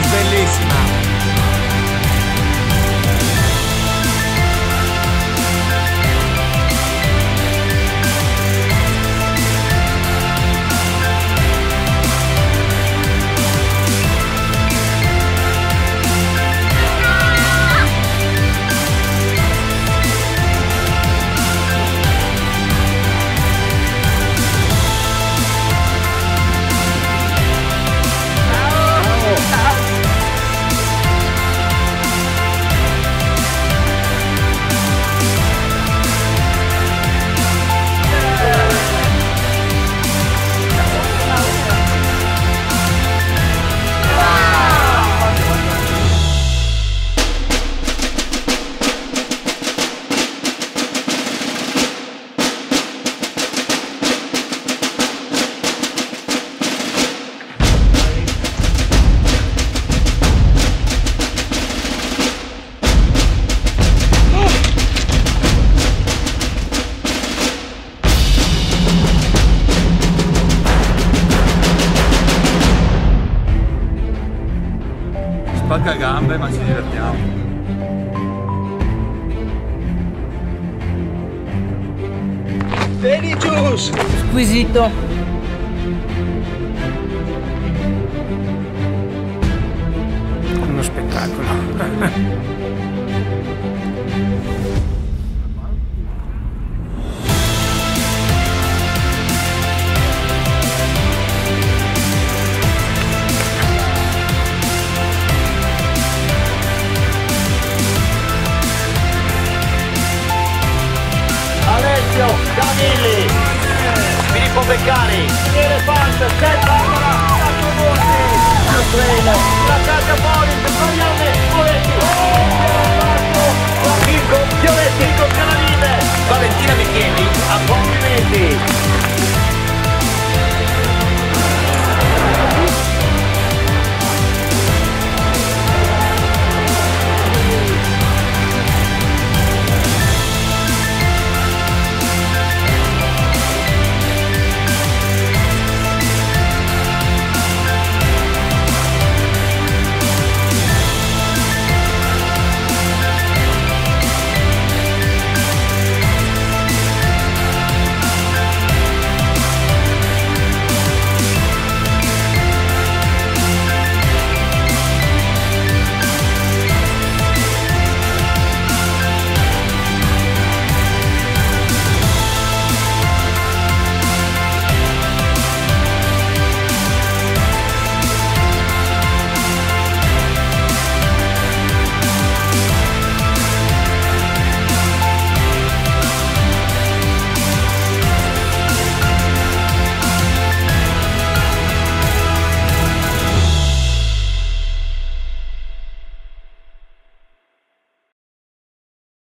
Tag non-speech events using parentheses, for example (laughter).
belíssima. Spacca gambe ma ci divertiamo. Delicious! Squisito. Uno spettacolo. (laughs) Filippo Beccari, Elefante, Stella, Marco Monti, Treno, la caccia fuori, Maglione, Poletti, Mirko, Violetti, con Canavide, Valentina Micheli, a complimenti.